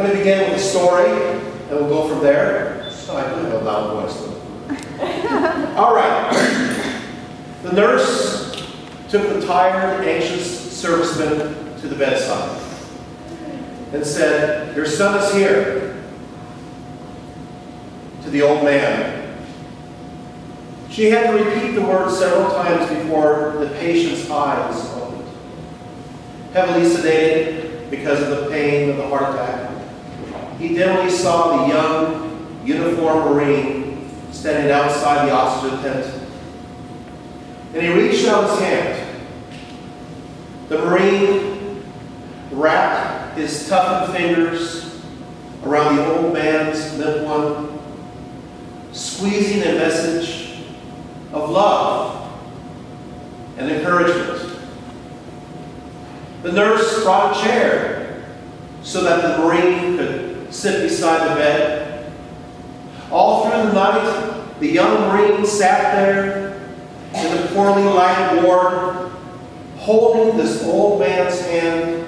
going to begin with a story, and we'll go from there. So I do have a loud voice. All right. The nurse took the tired, anxious serviceman to the bedside and said, Your son is here. To the old man. She had to repeat the words several times before the patient's eyes opened. Heavily sedated because of the pain of the heart attack, he dimly saw the young, uniformed Marine standing outside the oxygen tent. And he reached out his hand. The Marine wrapped his toughened fingers around the old man's limp one, squeezing a message of love and encouragement. The nurse brought a chair so that the Marine could sit beside the bed. All through the night, the young Marine sat there in the poorly lighted ward, holding this old man's hand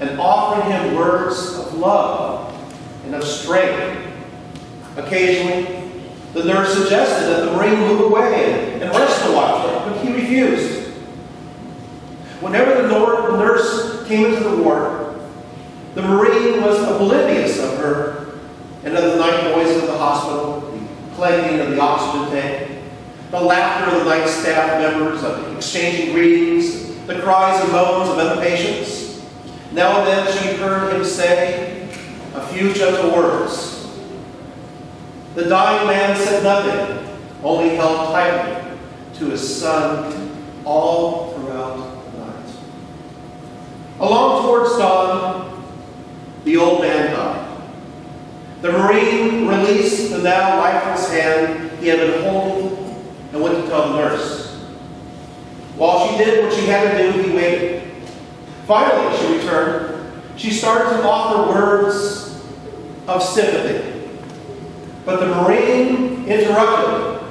and offering him words of love and of strength. Occasionally, the nurse suggested that the Marine move away and rest a while, but he refused. Whenever the nurse came into the ward, the Marine was oblivious of her and of the night noises of the hospital, the clanking of the oxygen tank, the laughter of the night staff members, of exchanging greetings, the cries and moans of other patients. Now and then she heard him say a few gentle words. The dying man said nothing, only held tightly to his son all throughout the night. Along towards dawn, the old man died. The Marine released the now lifeless hand he had been holding and went to tell the nurse. While she did what she had to do, he waited. Finally, she returned. She started to offer words of sympathy. But the Marine interrupted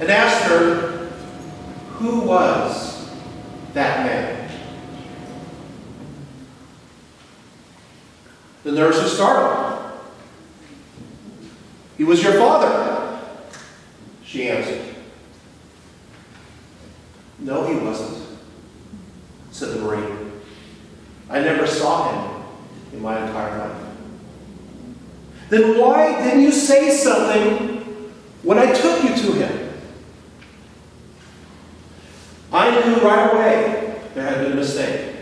and asked her, Who was that man? The nurse was startled. He was your father, she answered. No, he wasn't, said the Marine. I never saw him in my entire life. Then why didn't you say something when I took you to him? I knew right away there had been a mistake.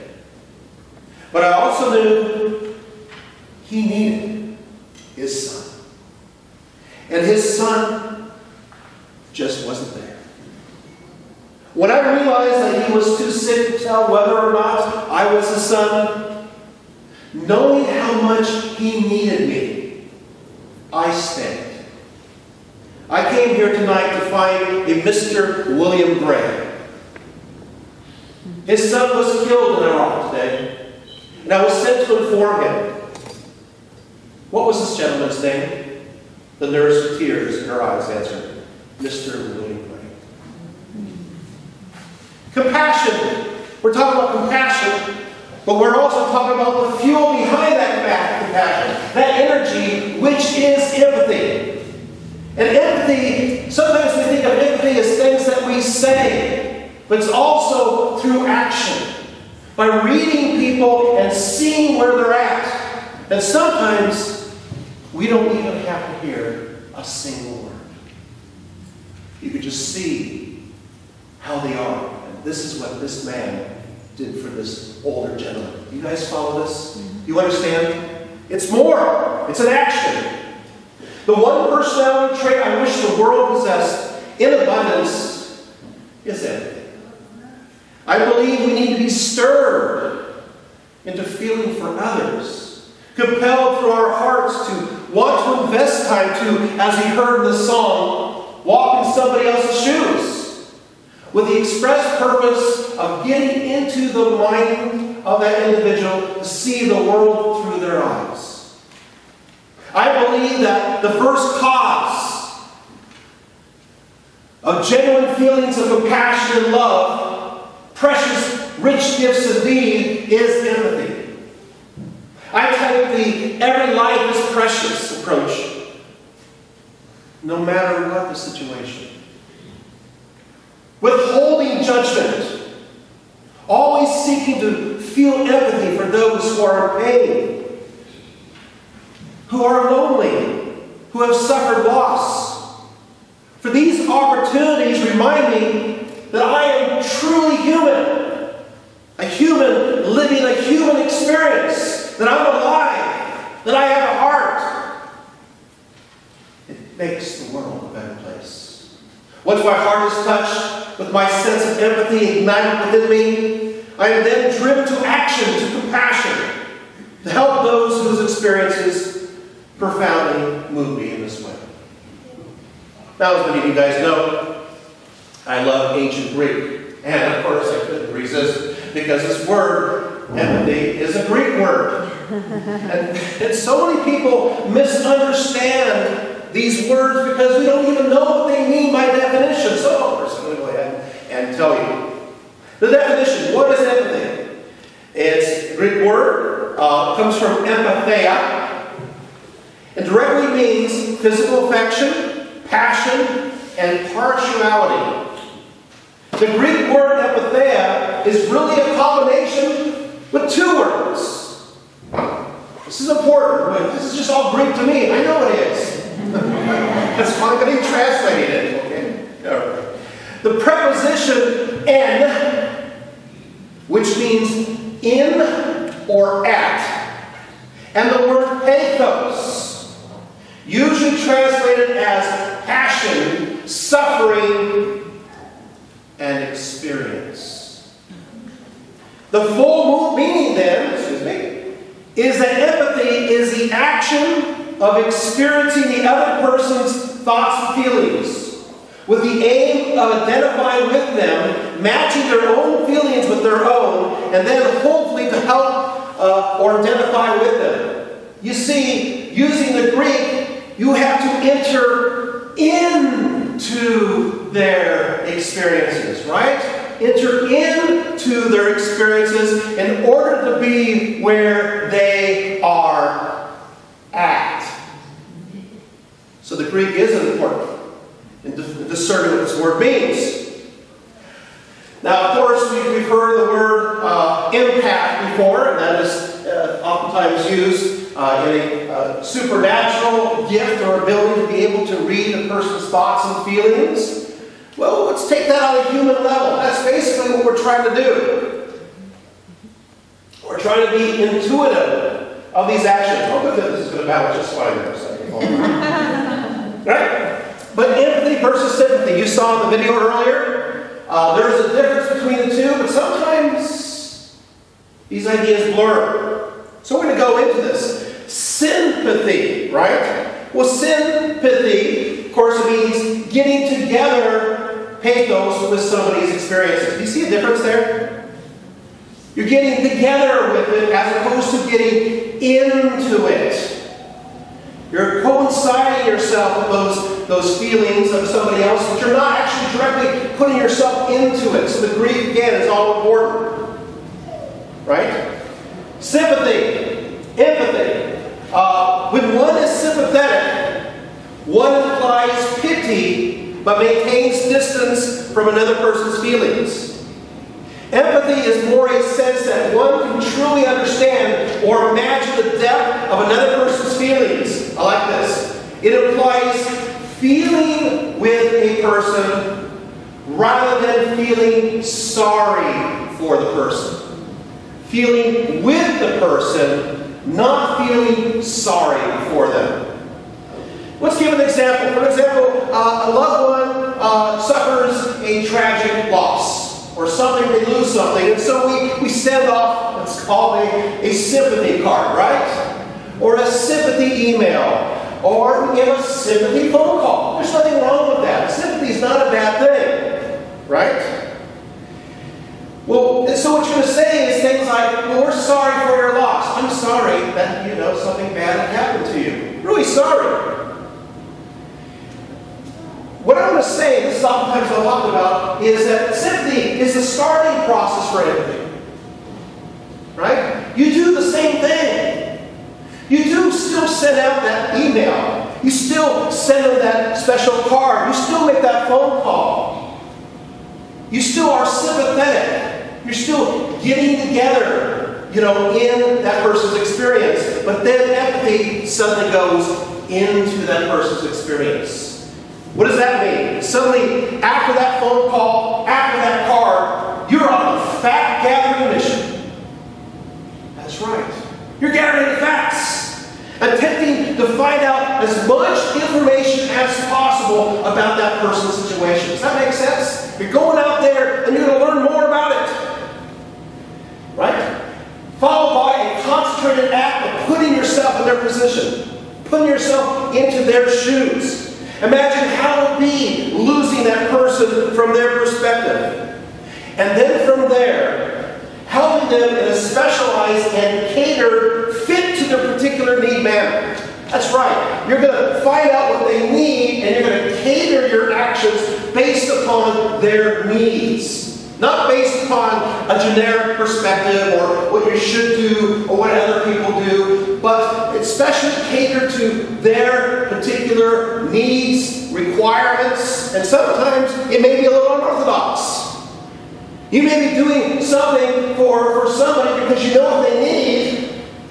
But I also knew he needed his son. And his son just wasn't there. When I realized that he was too sick to tell whether or not I was his son, knowing how much he needed me, I stayed. I came here tonight to find a Mr. William Gray. His son was killed in Iraq today, and I was sent to inform him. What was this gentleman's name? The nurse, with tears in her eyes, answered, Mr. William Gray. Compassion. We're talking about compassion, but we're also talking about the fuel behind that compassion, that energy, which is empathy. And empathy, sometimes we think of empathy as things that we say, but it's also through action. By reading people and seeing where they're at. And sometimes we don't even have to hear a single word. You could just see how they are. And this is what this man did for this older gentleman. You guys follow this? Mm-hmm. You understand? It's more. It's an action. The one personality trait I wish the world possessed in abundance is empathy. I believe we need to be stirred into feeling for others, compelled through our hearts to want to invest time to, as we heard in the song, walk in somebody else's shoes, with the express purpose of getting into the mind of that individual to see the world through their eyes. I believe that the first cause of genuine feelings of compassion and love precious, rich gifts of need is empathy. I take the every life is precious approach, no matter what the situation. Withholding judgment, always seeking to feel empathy for those who are in pain, who are lonely, who have suffered loss. For these opportunities remind me that I am truly human, human living a human experience, that I'm alive, that I have a heart. It makes the world a better place. Once my heart is touched with my sense of empathy ignited within me, I am then driven to action, to compassion, to help those whose experiences profoundly move me in this way. Now, as many of you guys know, I love ancient Greek. And of course, I couldn't resist because this word, empathy, is a Greek word. and, and so many people misunderstand these words because we don't even know what they mean by definition. So, I'm going to go ahead and tell you. The definition what is empathy? It's a Greek word, uh, comes from empatheia. It directly means physical affection, passion, and partiality. The Greek word empatheia is really a combination with two words. This is important. This is just all Greek to me. I know it is. That's why I'm going to translate it. Okay? The preposition en, which means in or at, and the word pathos, usually translated as passion, suffering, and experience. The full meaning then, excuse me, is that empathy is the action of experiencing the other person's thoughts and feelings with the aim of identifying with them, matching their own feelings with their own, and then hopefully to help uh, or identify with them. You see, using the Greek, you have to enter into their experiences, right? Enter into their experiences in order to be where they are at. So the Greek is important in discerning what this word means. Now, of course, we've heard the word uh, empath before, and that is uh, oftentimes used uh, in a uh, supernatural gift or ability to be able to read a person's thoughts and feelings. Well, let's take that on a human level. That's basically what we're trying to do. We're trying to be intuitive of these actions. Oh, good, this is going to balance just fine there a second. right? But empathy versus sympathy, you saw in the video earlier. Uh, there's a difference between the two, but sometimes these ideas blur. So we're going to go into this. Sympathy, right? Well, sympathy, of course, means getting together pathos with somebody's experiences. Do you see a difference there? You're getting together with it as opposed to getting into it. You're coinciding yourself with those, those feelings of somebody else, but you're not actually directly putting yourself into it. So the grief, again, is all important. Right? Sympathy, empathy. Uh, when one is sympathetic, one implies pity but maintains distance from another person's feelings. Empathy is more a sense that one can truly understand or imagine the depth of another person's feelings. I like this. It implies feeling with a person rather than feeling sorry for the person. Feeling with the person, not feeling sorry for them. Let's give an example. For example, uh, a loved one uh, suffers a tragic loss or something, they lose something. And so we, we send off, it's called a, a sympathy card, right? Or a sympathy email. Or we give a sympathy phone call. There's nothing wrong with that. Sympathy is not a bad thing, right? Well, so what you're going to say is things like, well, we're sorry for your loss. I'm sorry that, you know, something bad happened to you. Really sorry. What I'm going to say, this is oftentimes what I'm talking about, is that sympathy is the starting process for empathy. Right? You do the same thing. You do still send out that email. You still send them that special card. You still make that phone call. You still are sympathetic. You're still getting together, you know, in that person's experience. But then empathy suddenly goes into that person's experience. What does that mean? Suddenly, after that phone call, after that card, you're on a fact gathering mission. That's right. You're gathering facts, attempting to find out as much information as possible about that person's situation. Does that make sense? You're going out there and you're going to learn more about it. Right? Followed by a concentrated act of putting yourself in their position, putting yourself into their shoes. Imagine how it would be losing that person from their perspective. And then from there, helping them in a specialized and catered, fit to their particular need manner. That's right. You're going to find out what they need and you're going to cater your actions based upon their needs. Not based upon a generic perspective or what you should do or what other people do, but especially cater to their particular needs, requirements, and sometimes it may be a little unorthodox. You may be doing something for, for somebody because you know what they need,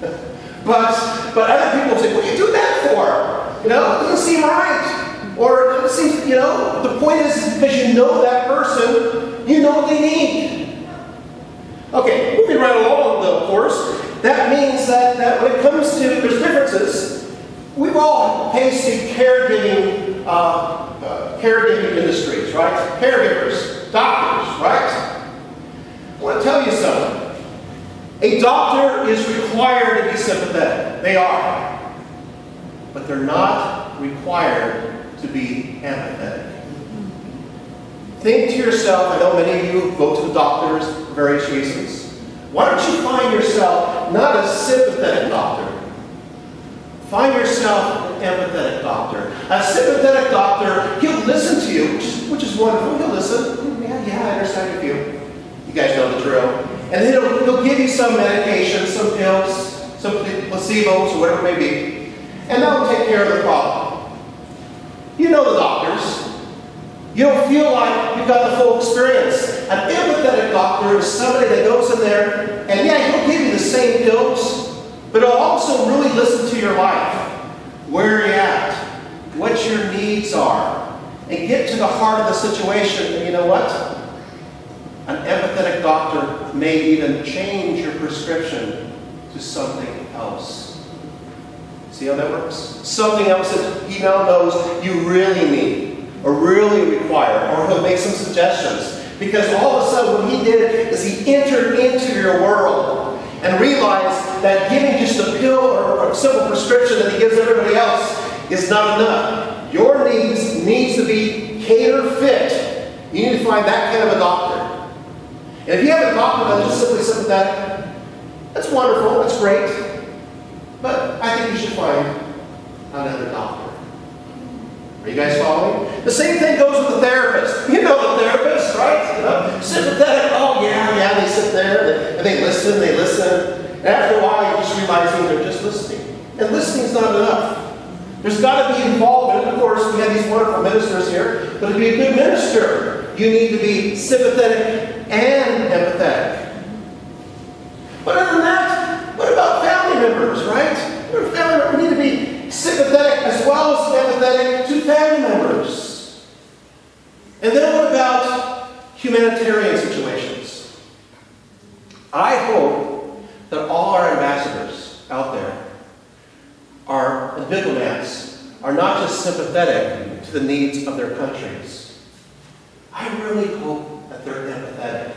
but, but other people say, what do you do that for? You know, it doesn't seem right. Or it seems, you know, the point is because you know that person, you know what they need. Okay, moving right along though, of course, that means that, that when it comes to, there's differences. We've all faced caregiving, uh, uh, caregiving industries, right? Caregivers, doctors, right? I want to tell you something. A doctor is required to be sympathetic. They are. But they're not required to be empathetic. Think to yourself, I know many of you go to the doctors for various reasons. Why don't you find yourself not a sympathetic doctor? Find yourself an empathetic doctor. A sympathetic doctor, he'll listen to you, which is, wonderful. He'll listen. Yeah, yeah, I understand you. You guys know the drill. And then he'll, he'll give you some medication, some pills, some placebos, or whatever it may be. And that'll take care of the problem. You know the doctors. You don't feel like you've got the full experience. An empathetic doctor is somebody that goes in there, and yeah, he'll give you the same pills, but he'll also really listen to your life. Where you're at, what your needs are, and get to the heart of the situation. And you know what? An empathetic doctor may even change your prescription to something else. See how that works? Something else that he now knows you really need or really require, or he'll make some suggestions. Because all of a sudden what he did is he entered into your world and realized that giving just a pill or a simple prescription that he gives everybody else is not enough. Your needs needs to be cater fit. You need to find that kind of a doctor. And if you have a doctor that's just simply sympathetic, that's wonderful, that's great. But I think you should find another doctor. Are you guys following? The same thing goes with the therapist. You know the therapist, right? You know, sympathetic, oh yeah, yeah, they sit there and they listen, they listen. And after a while, you're just realizing they're just listening. And listening is not enough. There's got to be involvement. Of course, we have these wonderful ministers here, but to be a good minister, you need to be sympathetic and empathetic. But other than that, members, right? Family members need to be sympathetic as well as empathetic to family members. And then what about humanitarian situations? I hope that all our ambassadors out there are diplomats are not just sympathetic to the needs of their countries. I really hope that they're empathetic.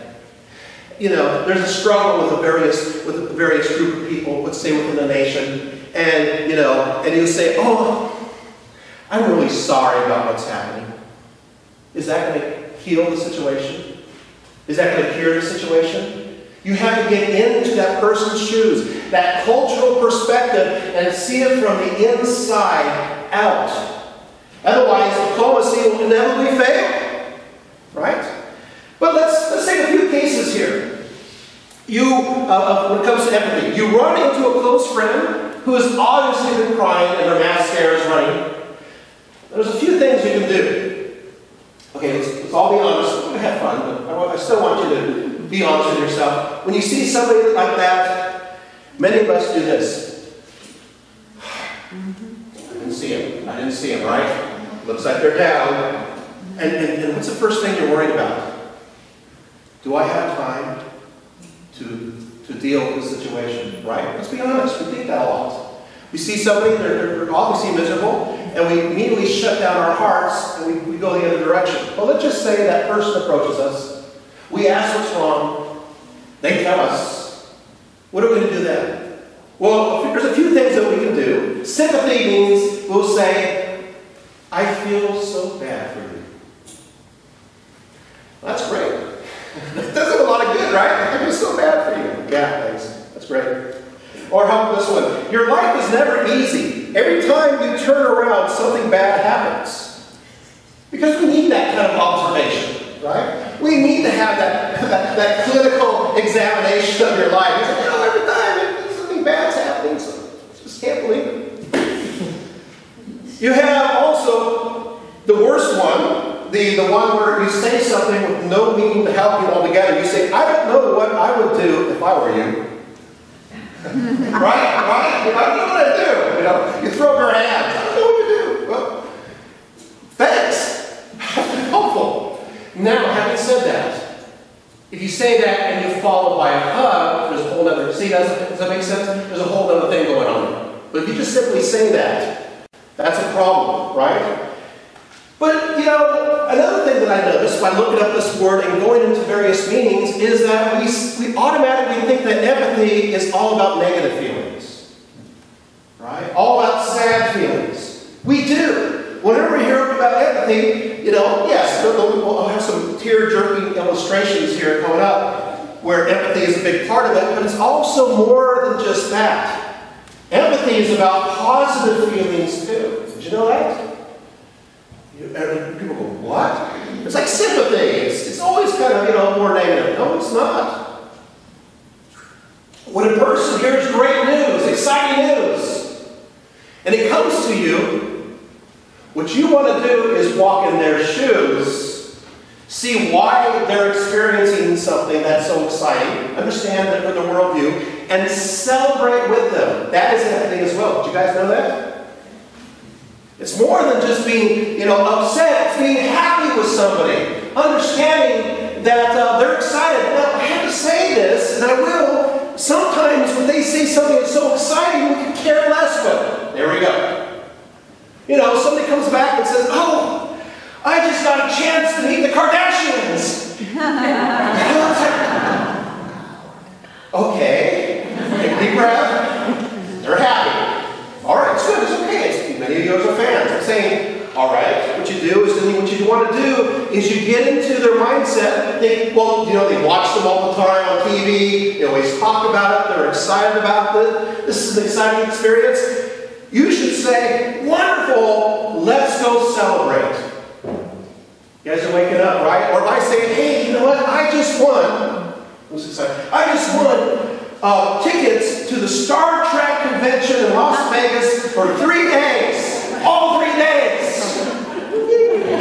You know, there's a struggle with the various with various group of people, let's say within a nation, and you know, and you say, "Oh, I'm really sorry about what's happening." Is that going to heal the situation? Is that going to cure the situation? You have to get into that person's shoes, that cultural perspective, and see it from the inside out. Otherwise, diplomacy will inevitably fail. Right? But let's, let's take a few cases here. You, uh, uh, when it comes to empathy, you run into a close friend who has obviously been crying and their mascara is running, there's a few things you can do. Okay, let's, let's all be honest. We're going to have fun, but I, I still want you to be honest with yourself. When you see somebody like that, many of us do this. I didn't see him. I didn't see him, right? Looks like they're down. And, and, and what's the first thing you're worried about? Do I have time to, to deal with the situation, right? Let's be honest, we think that a lot. We see somebody, they're, they're obviously miserable, and we immediately shut down our hearts and we, we go the other direction. But let's just say that person approaches us. We ask what's wrong. They tell us. What are we going to do then? Well, there's a few things that we can do. Sympathy means we'll say, I feel so bad for you. That's great. That does a lot of good, right? I feel so bad for you. Yeah, thanks. That's great. Or how about this one? Your life is never easy. Every time you turn around, something bad happens. Because we need that kind of observation, right? We need to have that, that, that clinical examination of your life. It's like, you know, every time something bad's happening, so I just can't believe it. You have also the worst one, the, the one where you say something with no meaning to help you altogether. You say, I don't know what I would do if I were you. right? Right? I don't know what to do. You know, you throw up your hands. I don't know what to do. Well, thanks. Helpful. Now, having said that, if you say that and you follow by a hug, there's a whole other. See, does, does that make sense? There's a whole other thing going on. But if you just simply say that, that's a problem, right? But, you know, another thing that I noticed by looking up this word and going into various meanings is that we, we automatically think that empathy is all about negative feelings. Right? All about sad feelings. We do. Whenever we hear about empathy, you know, yes, we'll have some tear-jerking illustrations here coming up where empathy is a big part of it, but it's also more than just that. Empathy is about positive feelings too. Did you know that? And people go, what? It's like sympathy. It's, it's always kind of, you know, more negative. No, it's not. When a person hears great news, exciting news, and it comes to you, what you want to do is walk in their shoes, see why they're experiencing something that's so exciting, understand that with the worldview, and celebrate with them. That is empathy as well. Do you guys know that? It's more than just being, you know, upset. It's being happy with somebody. Understanding that uh, they're excited. Now, I have to say this, and I will. Sometimes when they say something that's so exciting, we can care less it. There we go. You know, somebody comes back and says, oh, I just got a chance to meet the Kardashians. okay. Take a deep breath. They're happy. All right, it's good. It's okay. Are fans. I'm saying, all right, what you do is then what you want to do is you get into their mindset. They, well, you know, they watch them all the time on TV. They always talk about it. They're excited about it. This is an exciting experience. You should say, wonderful, let's go celebrate. You guys are waking up, right? Or if I say, hey, you know what? I just won. Who's excited? I just won uh, tickets to the Star Trek convention in Las Vegas for three days. All three days.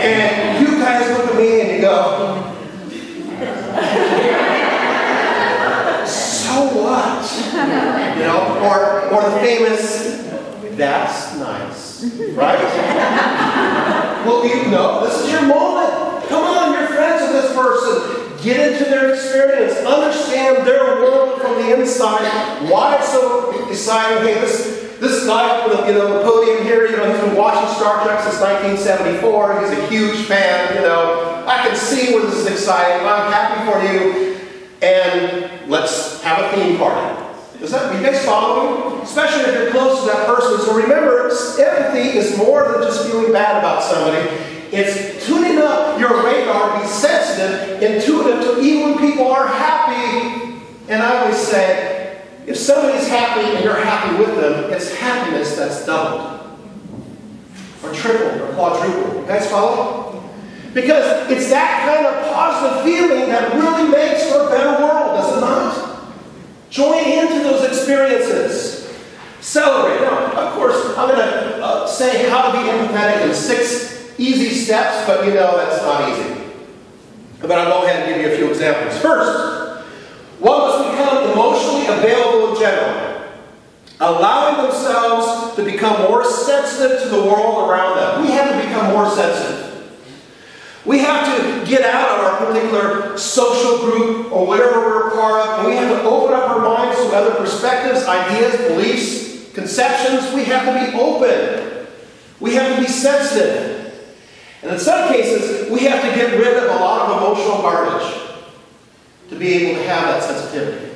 And you guys look at me and you go, so what? You know, or, the famous, that's nice. Right? well, you know, this is your moment. Come on, you're friends with this person. Get into their experience. Understand their world from the inside. Why it's so exciting. Hey, this, this guy up on the, you know, the podium here, you know, he's been watching Star Trek since 1974. He's a huge fan, you know. I can see where this is exciting. I'm happy for you. And let's have a theme party. Is that, you guys follow me? Especially if you're close to that person. So remember, empathy is more than just feeling bad about somebody. It's tuning up your radar to be sensitive, intuitive to even when people are happy. And I always say, if somebody's happy and you're happy with them, it's happiness that's doubled. Or tripled or quadrupled. You guys follow? Because it's that kind of positive feeling that really makes for a better world, does it not? Join into those experiences. Celebrate. Now, of course, I'm going to uh, say how to be empathetic in six easy steps, but you know that's not easy. But I'll go ahead and give you a few examples. First, one must become emotionally available in general, allowing themselves to become more sensitive to the world around them. We have to become more sensitive. We have to get out of our particular social group or whatever we're part of, and we have to open up our minds to other perspectives, ideas, beliefs, conceptions. We have to be open. We have to be sensitive. And in some cases, we have to get rid of a lot of emotional garbage to be able to have that sensitivity.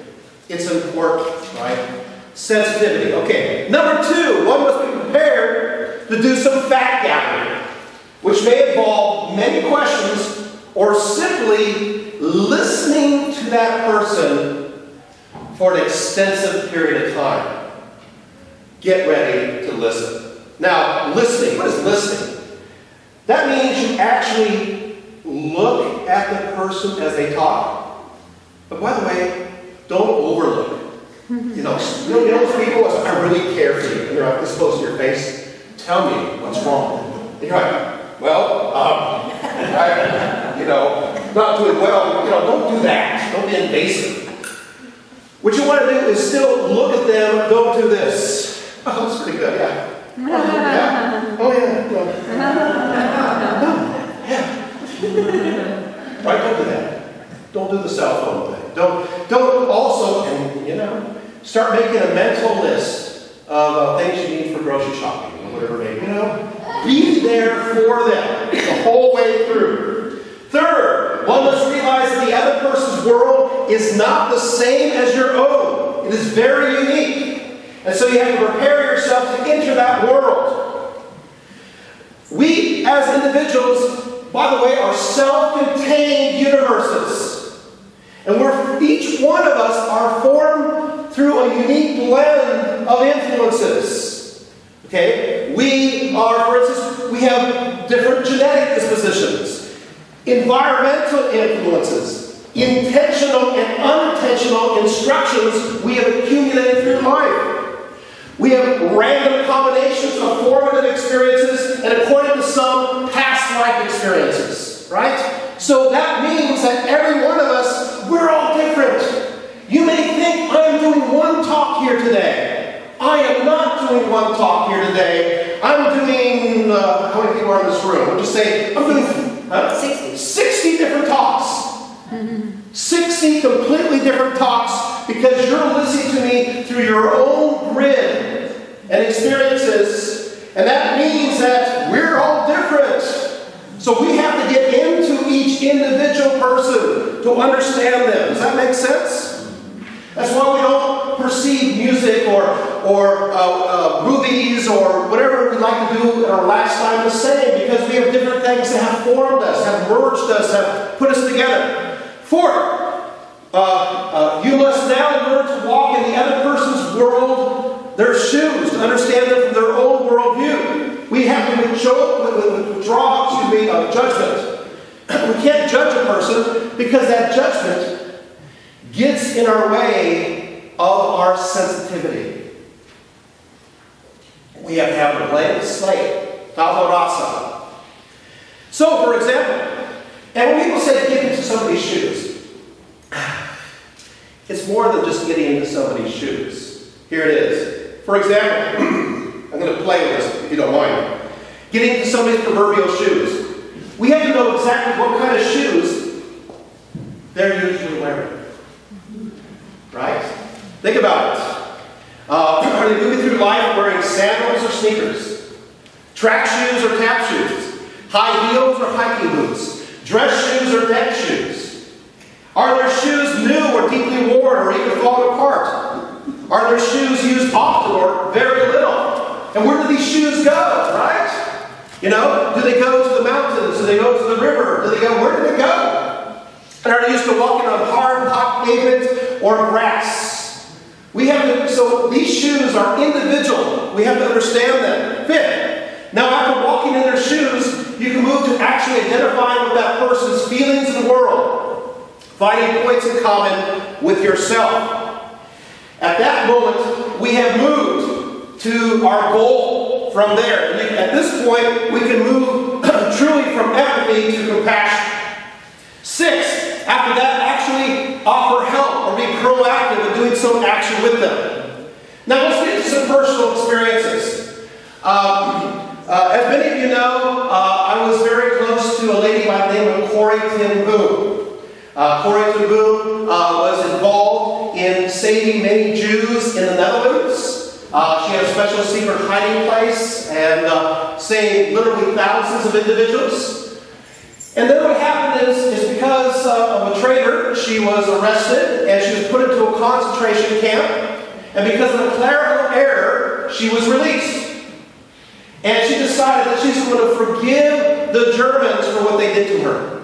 It's important, right? Sensitivity. Okay. Number two, one must be prepared to do some fact gathering, which may involve many questions or simply listening to that person for an extensive period of time. Get ready to listen. Now, listening, what is listening? That means you actually look at the person as they talk. But by the way, don't overlook. You know, you know, you know those people, I really care for you, and they're like this close to your face. Tell me what's wrong. And you're like, well, um, I, you know, not doing well. You know, don't do that. Don't be invasive. What you want to do is still look at them. Don't do this. Oh, that's pretty good. Yeah. Oh, yeah. Oh, yeah. yeah. right, don't do that. Don't do the cell phone thing. Don't, don't also, and you know, start making a mental list of uh, things you need for grocery shopping or whatever it may be. You know, be there for them the whole way through. Third, one must realize that the other person's world is not the same as your own. It is very unique. And so you have to prepare yourself to enter that world. We, as individuals, by the way, are self-contained universes. And we're, each one of us are formed through a unique blend of influences. Okay? We are, for instance, we have different genetic dispositions, environmental influences, intentional and unintentional instructions we have accumulated through life. We have random combinations of formative experiences and, according to some, past life experiences. Right? So that means that every one of us, we're all different. You may think I'm doing one talk here today. I am not doing one talk here today. I'm doing, uh, how many people are in this room? I'll just say, I'm doing huh? 60. 60 different talks. 60 completely different talks because you're listening to me through your own grid and experiences. And that means that we're all different. So we have to get into each individual person to understand them. Does that make sense? That's why we don't perceive music or, or uh, uh, movies or whatever we like to do in our lifetime the same because we have different things that have formed us, have merged us, have put us together. Fourth, uh, uh, you must now learn to walk in the other person's world, their shoes, to understand them from their own worldview. We have to withdraw, excuse me, uh, judgment. We can't judge a person because that judgment gets in our way of our sensitivity. We have to have a blank slate, tabula rasa. So, for example, and when people say get into somebody's shoes, it's more than just getting into somebody's shoes. Here it is. For example, I'm going to play with this if you don't mind. Getting into somebody's proverbial shoes. We have to know exactly what kind of shoes they're usually wearing. Right? Think about it. Uh, are they moving through life wearing sandals or sneakers? Track shoes or tap shoes? High heels or hiking boots? Dress shoes or deck shoes? Are their shoes new or deeply worn or even falling apart? Are their shoes used often or very little? And where do these shoes go, right? You know, do they go to the mountains? Do they go to the river? Do they go, where do they go? And are they used to walking on hard, hot pavement or grass? We have to, so these shoes are individual. We have to understand them. Fifth, now after walking in their shoes, you can move to actually identifying with that person's feelings in the world, finding points in common with yourself. At that moment, we have moved to our goal from there. At this point, we can move truly from empathy to compassion. Six, after that, actually offer proactive in doing some action with them. Now let's get to some personal experiences. Um, uh, as many of you know, uh, I was very close to a lady by the name of Corrie ten Boom. Uh, ten Boom uh, was involved in saving many Jews in the Netherlands. Uh, she had a special secret hiding place and uh, saved literally thousands of individuals. And then what happened is, is because of a traitor, she was arrested and she was put into a concentration camp. And because of a clerical error, she was released. And she decided that she's going to forgive the Germans for what they did to her.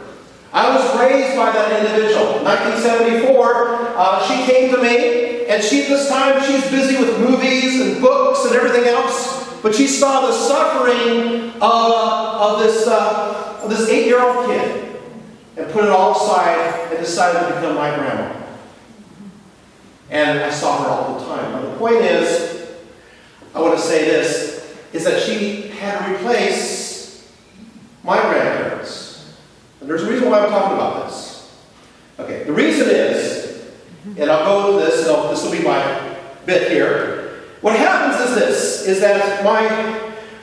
I was raised by that individual. In 1974, uh, she came to me, and she at this time she's busy with movies and books and everything else, but she saw the suffering of, uh, of this, uh, this eight-year-old kid and put it all aside and decided to become my grandma. And I saw her all the time. Now, the point is, I want to say this is that she had to replace my grandparents. And there's a reason why I'm talking about this. Okay, the reason is, and I'll go to this, and this will be my bit here. What happens is this, is that my,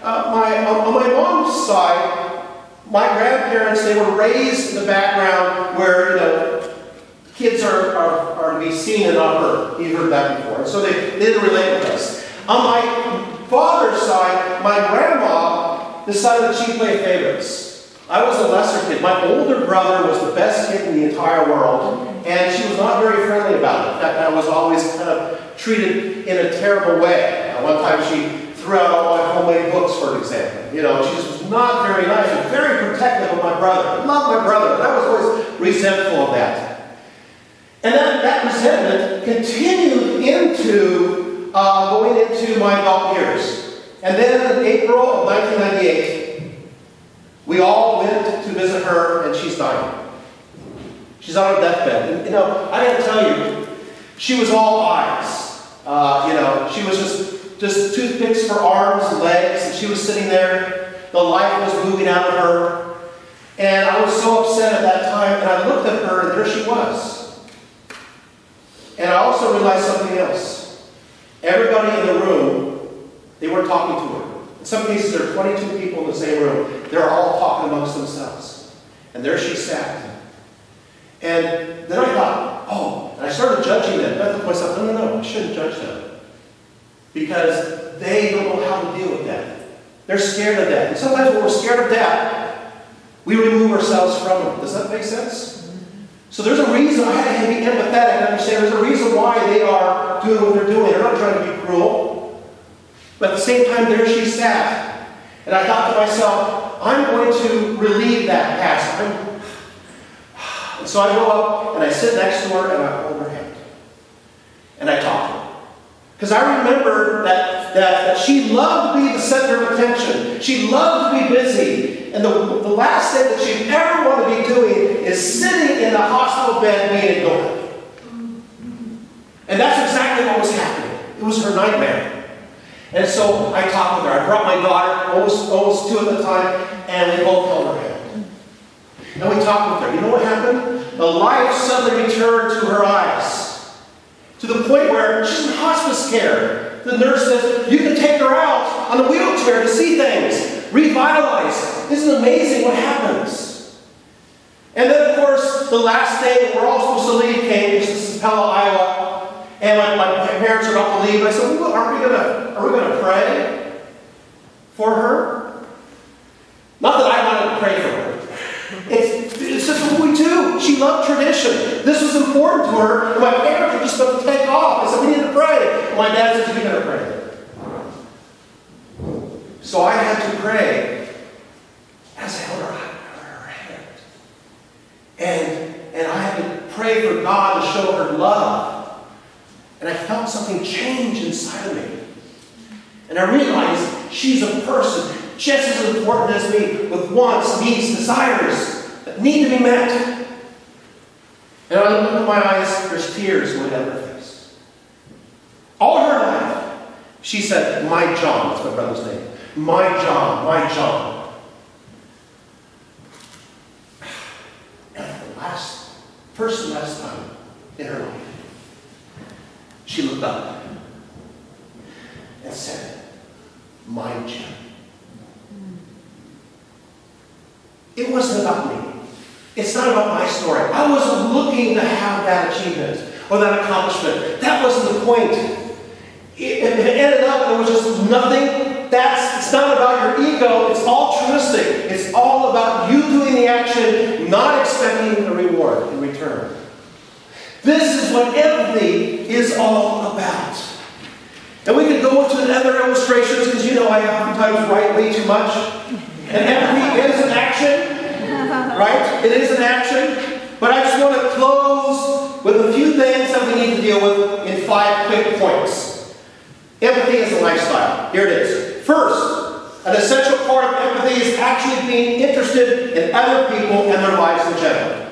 uh, my, on my mom's side, my grandparents, they were raised in the background where, you know, kids are, are, are to be seen and not heard. You've heard that before. So they, they didn't relate with us. On my father's side, my grandma decided that she played favorites. I was a lesser kid. My older brother was the best kid in the entire world, and she was not very friendly about it. In I was always kind of treated in a terrible way. One time she threw out all my homemade books, for example. You know, she was not very nice and very protective of my brother. Loved my brother, but I was always resentful of that. And that, that resentment continued into uh, going into my adult years. And then in April of 1998, we all went to visit her, and she's dying. She's on her deathbed. And, you know, I to tell you, she was all eyes. Uh, you know, she was just, just toothpicks for arms and legs, and she was sitting there. The life was moving out of her. And I was so upset at that time, and I looked at her, and there she was. And I also realized something else. Everybody in the room, they weren't talking to her. In some cases, there are 22 people in the same room. They're all talking amongst themselves. And there she sat. And then I thought, oh, and I started judging them. I thought to myself, no, no, no, I shouldn't judge them. Because they don't know how to deal with death. They're scared of death. And sometimes when we're scared of death, we remove ourselves from them. Does that make sense? So there's a reason I had to be empathetic and understand there's a reason why they are doing what they're doing. They're not trying to be cruel. But at the same time, there she sat. And I thought to myself, I'm going to relieve that past. And so I go up and I sit next to her and I hold her hand. And I talk. Because I remember that, that, that she loved to be the center of attention. She loved to be busy. And the, the last thing that she'd ever want to be doing is sitting in the hospital bed being ignored. And that's exactly what was happening. It was her nightmare. And so I talked with her. I brought my daughter, almost, almost two at the time, and we both held her hand. And we talked with her. You know what happened? The light suddenly returned to her eyes. To the point where she's in hospice care. The nurse says, you can take her out on a wheelchair to see things. Revitalize. Isn't amazing what happens? And then, of course, the last day we're all supposed to leave came, which is Pella, Iowa. And my, my parents are about to leave. I said, well, are we gonna are we gonna pray for her? Not that I wanted to pray for her. It's it's do. She loved tradition. This was important to her. And my parents were just about to take off. I said, we need to pray. My dad said, you're going to pray. So I had to pray as I held her, her hand. And, and I had to pray for God to show her love. And I felt something change inside of me. And I realized she's a person just as important as me with wants, needs, desires need to be met. And I look at my eyes, there's tears going down her face. All her life, She said, my John, that's my brother's name. My John, my John. And the last, first and last time in her life, she looked up and said, my Jim. It wasn't about me. It's not about my story. I wasn't looking to have that achievement or that accomplishment. That wasn't the point. If it ended up it was just nothing, that's it's not about your ego, it's altruistic. It's all about you doing the action, not expecting a reward in return. This is what empathy is all about. And we could go into other illustrations because you know I oftentimes write way too much. And empathy is right? It is an action. But I just want to close with a few things that we need to deal with in five quick points. Empathy is a lifestyle. Here it is. First, an essential part of empathy is actually being interested in other people and their lives in general.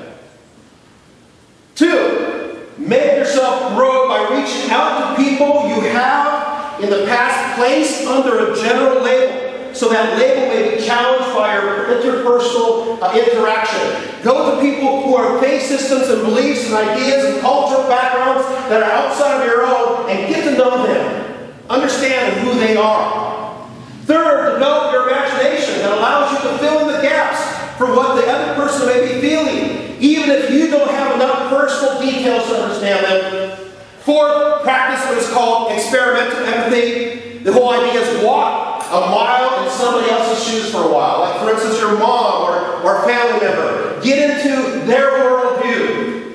Two, make yourself grow by reaching out to people you have in the past placed under a general label so that label may be challenged by our interpersonal uh, interaction. Go to people who are faith systems and beliefs and ideas and cultural backgrounds that are outside of your own and get to know them. Understand who they are. Third, develop your imagination that allows you to fill in the gaps for what the other person may be feeling, even if you don't have enough personal details to understand them. Fourth, practice what is called experimental empathy. The whole idea is walk a mile in somebody else's shoes for a while. Like, for instance, your mom or, or family member. Get into their worldview.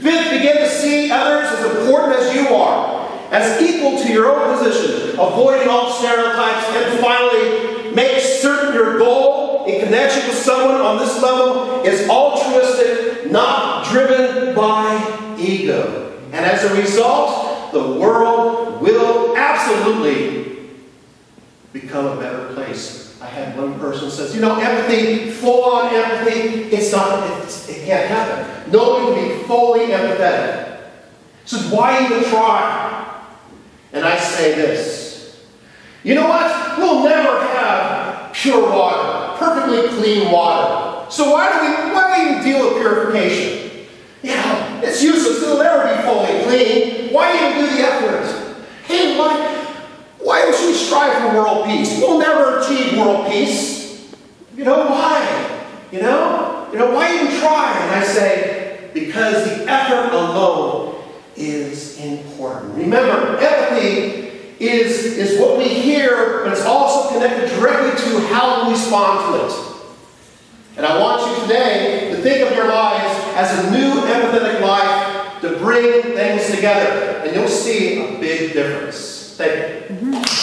Fifth, begin to see others as important as you are, as equal to your own position, avoiding all stereotypes. And finally, make certain your goal in connection with someone on this level is altruistic, not driven by ego. And as a result, the world will absolutely become a better place. I had one person says, you know, empathy, full-on empathy, it's not, it's, it can't happen. Nobody can be fully empathetic. So why even try? And I say this, you know what? We'll never have pure water, perfectly clean water. So why do we, why do we even deal with purification? Yeah, it's useless. It'll never be fully clean. Why even do the effort? Hey, why, why should we strive for world peace? We'll never achieve world peace. You know, why? You know? You know, why even try? And I say, because the effort alone is important. Remember, empathy is, is what we hear, but it's also connected directly to how we respond to it. And I want you today to think of your lives as a new empathetic life to bring things together. And you'll see a big difference. Thank you. Mm -hmm.